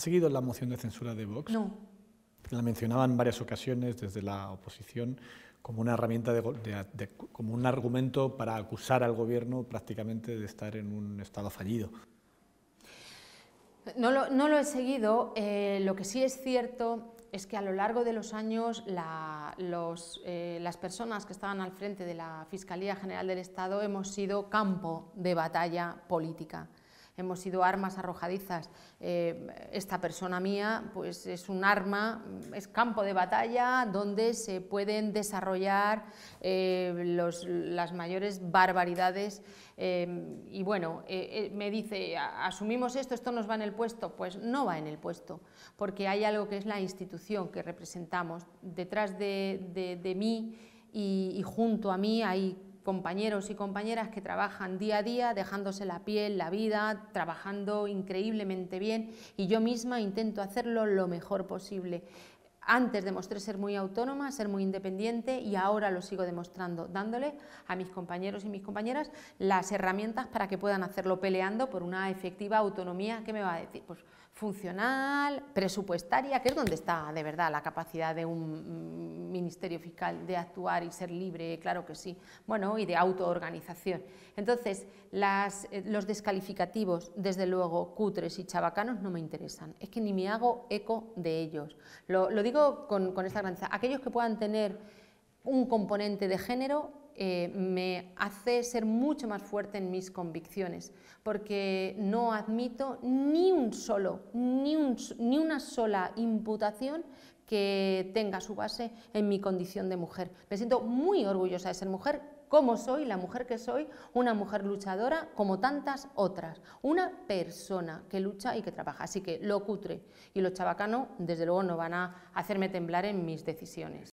seguido la moción de censura de Vox? No. La mencionaba en varias ocasiones desde la oposición como una herramienta, de, como un argumento para acusar al gobierno prácticamente de estar en un estado fallido. No lo, no lo he seguido. Eh, lo que sí es cierto es que a lo largo de los años los, eh, las personas que estaban al frente de la Fiscalía General del Estado hemos sido campo de batalla política hemos sido armas arrojadizas. Eh, esta persona mía pues es un arma, es campo de batalla donde se pueden desarrollar eh, las mayores barbaridades eh, y bueno, me dice, asumimos esto, esto nos va en el puesto, pues no va en el puesto, porque hay algo que es la institución que representamos. Detrás de, mí y, y junto a mí hay compañeros y compañeras que trabajan día a día, dejándose la piel, la vida, trabajando increíblemente bien y yo misma intento hacerlo lo mejor posible. Antes demostré ser muy autónoma, ser muy independiente y ahora lo sigo demostrando, dándole a mis compañeros y mis compañeras las herramientas para que puedan hacerlo peleando por una efectiva autonomía. ¿Qué me va a decir? Pues funcional, presupuestaria, que es donde está de verdad la capacidad de un ministerio fiscal de actuar y ser libre, claro que sí, bueno, y de autoorganización. Entonces, eh, los descalificativos, desde luego, cutres y chabacanos no me interesan, es que ni me hago eco de ellos. Lo, digo con, esta grandeza, aquellos que puedan tener un componente de género eh, me hace ser mucho más fuerte en mis convicciones, porque no admito ni un solo, ni, ni una sola imputación que tenga su base en mi condición de mujer. Me siento muy orgullosa de ser mujer, como soy, la mujer que soy, una mujer luchadora como tantas otras, una persona que lucha y que trabaja. Así que lo cutre y lo chabacano, desde luego, no van a hacerme temblar en mis decisiones.